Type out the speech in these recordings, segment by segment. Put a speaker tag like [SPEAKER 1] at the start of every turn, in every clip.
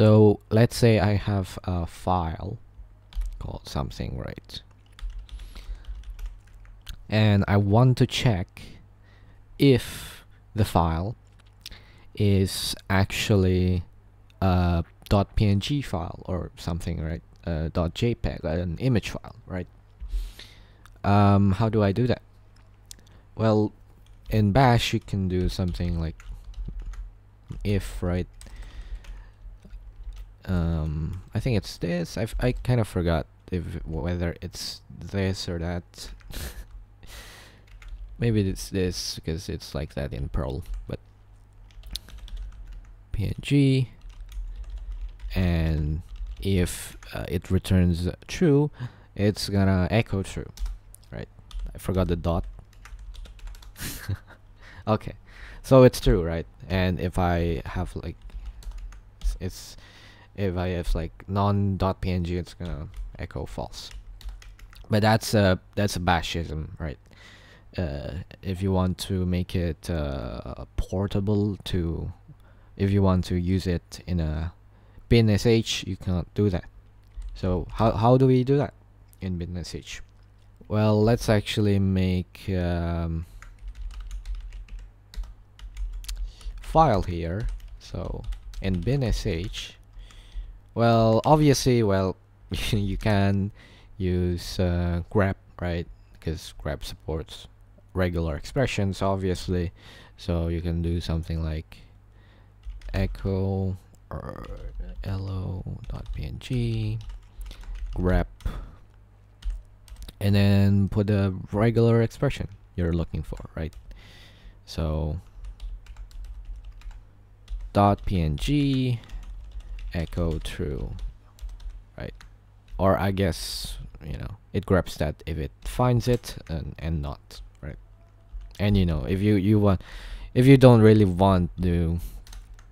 [SPEAKER 1] So let's say I have a file called something right? And I want to check if the file is actually a .png file or something right? A .jpeg an image file right? Um, how do I do that? Well in bash you can do something like if right um, I think it's this. I've, I kind of forgot if whether it's this or that. Maybe it's this because it's like that in Perl but png and if uh, it returns true it's gonna echo true right? I forgot the dot. Okay. So it's true right? And if I have like it's if I have like non.png it's gonna echo false. But that's a that's a bashism right? Uh, if you want to make it uh, portable to if you want to use it in a binsh, you cannot do that. So how, how do we do that in binsh? well let's actually make um, file here. So in bin sh well obviously well you can use uh, grep right? Because grep supports regular expressions obviously. So you can do something like echo or lo.png grep and then put a regular expression you're looking for right? So dot png echo true right? Or I guess you know it grabs that if it finds it and, and not right? And you know if you you want if you don't really want to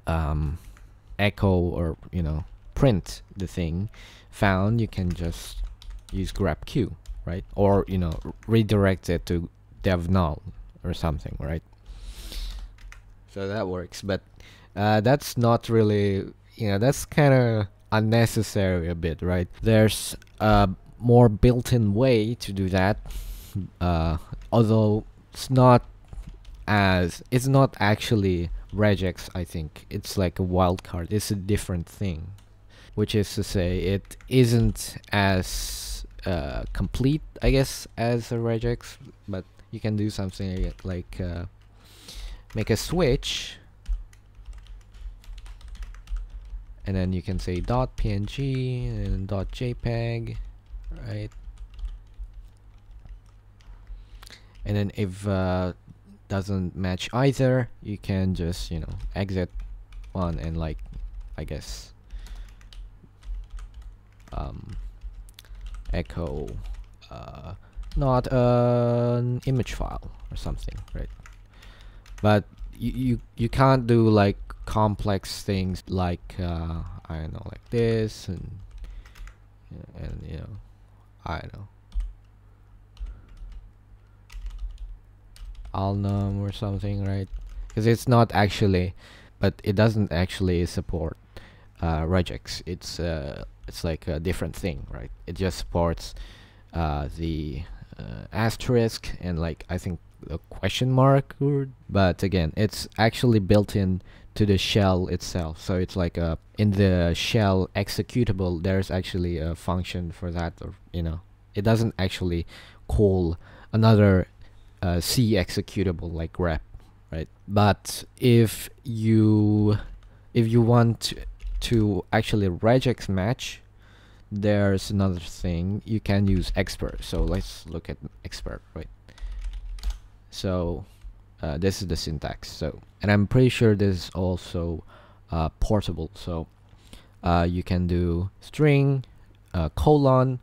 [SPEAKER 1] um, echo or you know print the thing found you can just use grepq right? Or you know redirect it to dev null or something right? So that works but uh, that's not really you know that's kind of unnecessary a bit right? There's a more built-in way to do that uh, although it's not as it's not actually regex I think. It's like a wildcard it's a different thing which is to say it isn't as uh, complete I guess as a regex but you can do something like uh, make a switch and then you can say dot png and dot jpeg right? And then if uh, doesn't match either you can just you know exit one and like I guess um, echo uh, not an image file or something right? But you, you you can't do like complex things like uh, I don't know like this and and you know I don't know. Alnum or something right? Because it's not actually but it doesn't actually support uh, regex it's uh, it's like a different thing right? It just supports uh, the uh, asterisk and like I think a question mark word but again it's actually built in to the shell itself so it's like a in the shell executable there's actually a function for that or you know it doesn't actually call another uh, C executable like grep, right? But if you if you want to actually regex match, there's another thing you can use expr. So let's look at expr, right? So uh, this is the syntax. So and I'm pretty sure this is also uh, portable. So uh, you can do string uh, colon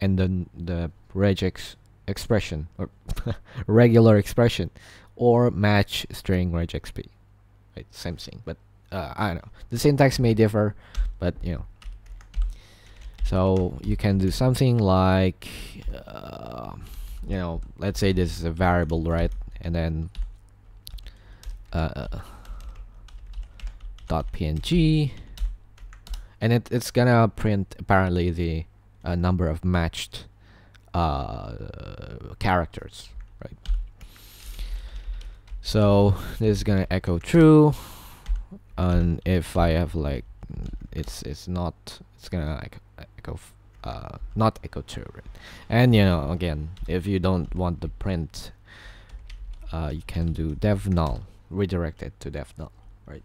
[SPEAKER 1] and then the regex expression or regular expression or match string regexp right same thing but uh, I don't know the syntax may differ but you know so you can do something like uh, you know let's say this is a variable right? And then uh, dot png and it, it's gonna print apparently the uh, number of matched uh, characters right? So this is gonna echo true. And if I have like it's it's not it's gonna like echo uh, not echo right? and you know again if you don't want the print uh, you can do dev null redirect it to dev null right?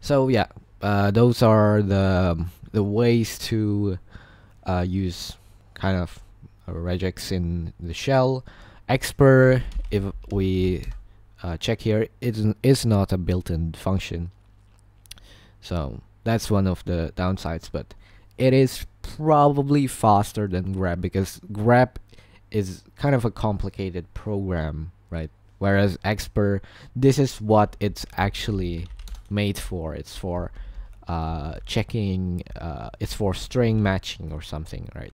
[SPEAKER 1] So yeah uh, those are the the ways to uh, use kind of regex in the shell. Expr if we uh, check here it is not a built-in function. So that's one of the downsides but it is probably faster than grep because grep is kind of a complicated program right? Whereas expr this is what it's actually made for. It's for uh, checking uh, it's for string matching or something right